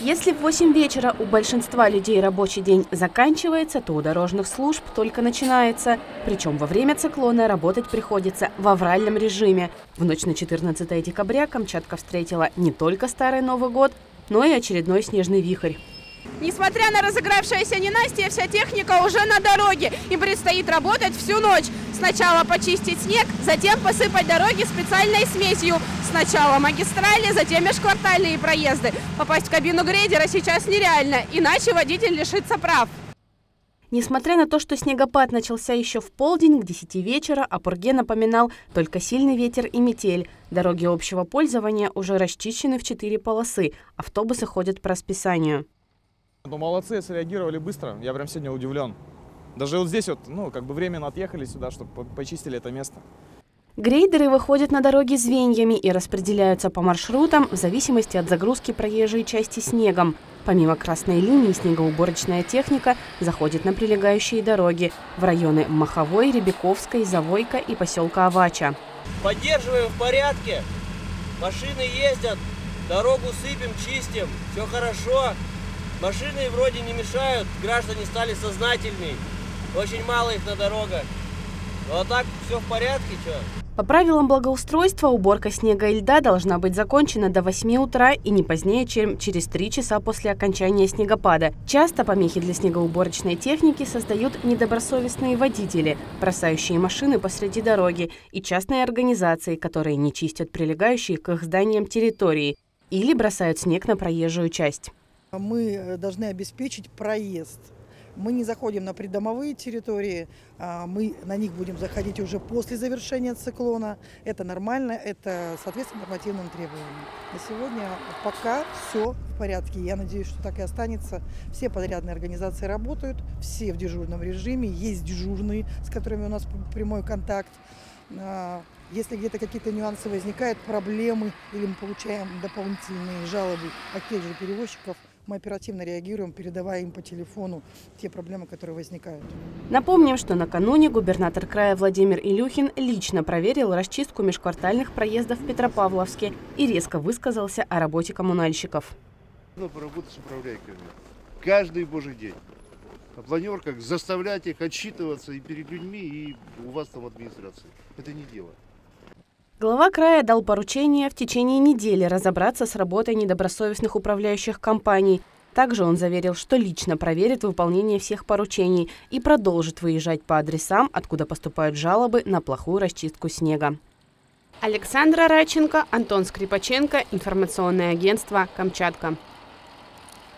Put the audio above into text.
Если в 8 вечера у большинства людей рабочий день заканчивается, то у дорожных служб только начинается. Причем во время циклона работать приходится в авральном режиме. В ночь на 14 декабря Камчатка встретила не только Старый Новый год, но и очередной снежный вихрь. Несмотря на разыгравшееся ненастье, вся техника уже на дороге. Им предстоит работать всю ночь. Сначала почистить снег, затем посыпать дороги специальной смесью. Сначала магистрали, затем межквартальные проезды. Попасть в кабину грейдера сейчас нереально, иначе водитель лишится прав. Несмотря на то, что снегопад начался еще в полдень, к 10 вечера, о пурге напоминал только сильный ветер и метель. Дороги общего пользования уже расчищены в четыре полосы, автобусы ходят по расписанию. Ну, молодцы, среагировали быстро. Я прям сегодня удивлен. Даже вот здесь вот, ну, как бы временно отъехали сюда, чтобы почистили это место. Грейдеры выходят на дороги звеньями и распределяются по маршрутам в зависимости от загрузки проезжей части снегом. Помимо красной линии, снегоуборочная техника заходит на прилегающие дороги в районы Маховой, Рябиковской, Завойка и поселка Авача. Поддерживаем в порядке. Машины ездят, дорогу сыпем, чистим. Все хорошо. Машины вроде не мешают, граждане стали сознательней. Очень мало их на дорогах. Ну а так все в порядке, что? По правилам благоустройства уборка снега и льда должна быть закончена до 8 утра и не позднее, чем через 3 часа после окончания снегопада. Часто помехи для снегоуборочной техники создают недобросовестные водители, бросающие машины посреди дороги, и частные организации, которые не чистят прилегающие к их зданиям территории или бросают снег на проезжую часть. Мы э, должны обеспечить проезд. Мы не заходим на придомовые территории, а мы на них будем заходить уже после завершения циклона. Это нормально, это соответствует нормативным требованиям. На сегодня пока все в порядке. Я надеюсь, что так и останется. Все подрядные организации работают, все в дежурном режиме. Есть дежурные, с которыми у нас прямой контакт. А, если где-то какие-то нюансы возникают, проблемы, или мы получаем дополнительные жалобы от тех же перевозчиков, мы оперативно реагируем, передавая им по телефону те проблемы, которые возникают. Напомним, что накануне губернатор края Владимир Илюхин лично проверил расчистку межквартальных проездов в Петропавловске и резко высказался о работе коммунальщиков. Ну, поработать с управляйками. Каждый божий день. На планерках заставлять их отчитываться и перед людьми, и у вас там администрации. Это не дело. Глава края дал поручение в течение недели разобраться с работой недобросовестных управляющих компаний. Также он заверил, что лично проверит выполнение всех поручений и продолжит выезжать по адресам, откуда поступают жалобы на плохую расчистку снега. Александра Раченко, Антон Скрипаченко, информационное агентство «Камчатка».